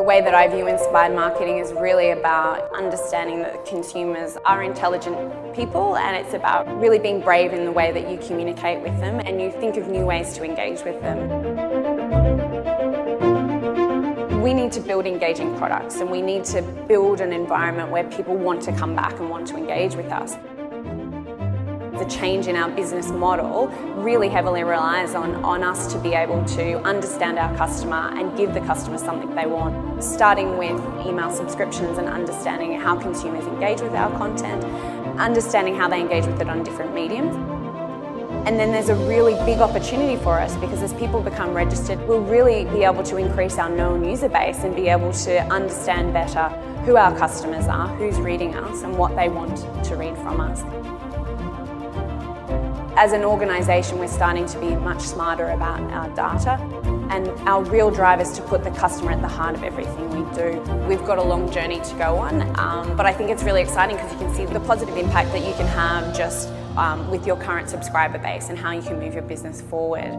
The way that I view inspired marketing is really about understanding that consumers are intelligent people and it's about really being brave in the way that you communicate with them and you think of new ways to engage with them. We need to build engaging products and we need to build an environment where people want to come back and want to engage with us the change in our business model really heavily relies on, on us to be able to understand our customer and give the customer something they want. Starting with email subscriptions and understanding how consumers engage with our content, understanding how they engage with it on different mediums. And then there's a really big opportunity for us because as people become registered, we'll really be able to increase our known user base and be able to understand better who our customers are, who's reading us, and what they want to read from us. As an organisation, we're starting to be much smarter about our data and our real drive is to put the customer at the heart of everything we do. We've got a long journey to go on, um, but I think it's really exciting because you can see the positive impact that you can have just um, with your current subscriber base and how you can move your business forward.